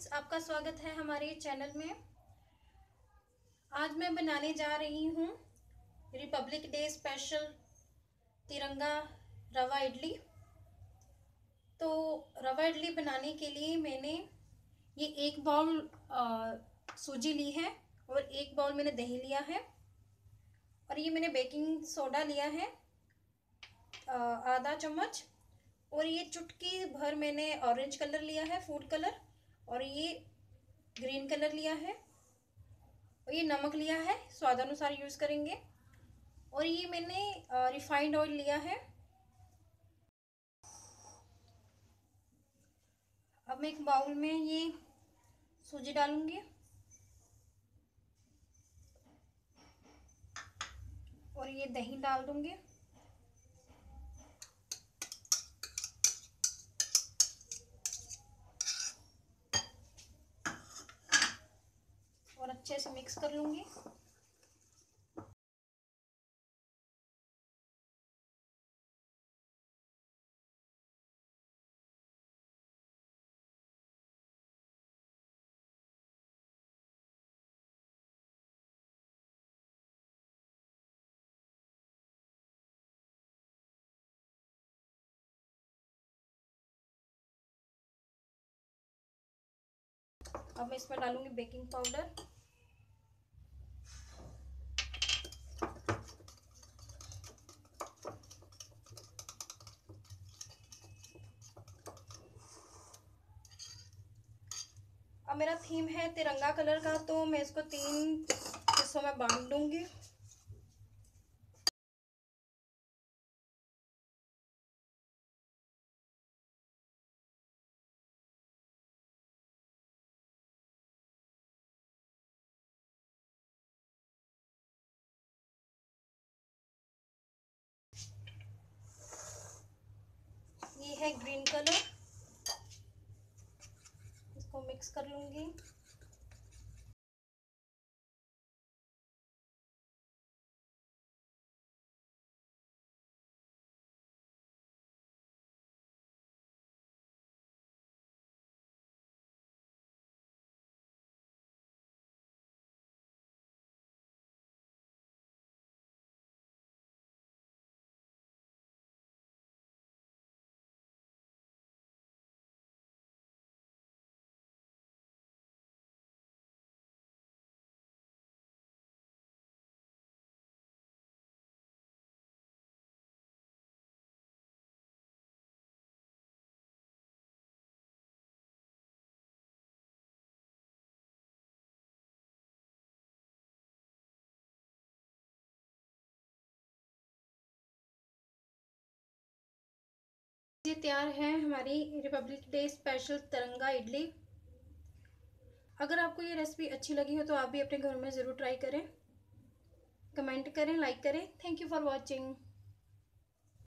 Friends, आपका स्वागत है हमारे चैनल में। आज मैं बनाने जा रही हूँ रिपब्लिक डे स्पेशल तिरंगा रवा इडली। तो रवा इडली बनाने के लिए मैंने ये एक बाउल सूजी ली है और एक बाउल मैंने दही लिया है और ये मैंने बेकिंग सोडा लिया है आधा चम्मच और ये चुटकी भर मैंने ऑरेंज कलर लिया है, फ़ूड कलर। और ये ग्रीन कलर लिया है। और ये नमक लिया है स्वाद अनुसार यूज़ करेंगे। और ये मैंने रिफाइंड ऑयल लिया है। अब मैं एक बाउल में ये सूजी डालूँगी। और ये दही डाल दूँगी। अच्छे से मिक्स कर लूँगी। अब मैं इसमें डालूँगी बेकिंग पाउडर अब मेरा थीम है तिरंगा कलर का तो मैं इसको तीन हिस्सों में बांट दूँगी। ये है ग्रीन कलर मिक्स कर लूँगी। ये तैयार है हमारी रिपब्लिक डे स्पेशल तिरंगा इडली। अगर आपको ये रेसिपी अच्छी लगी हो तो आप भी अपने घर में ज़रूर ट्राई करें। कमेंट करें लाइक करें। Thank you for watching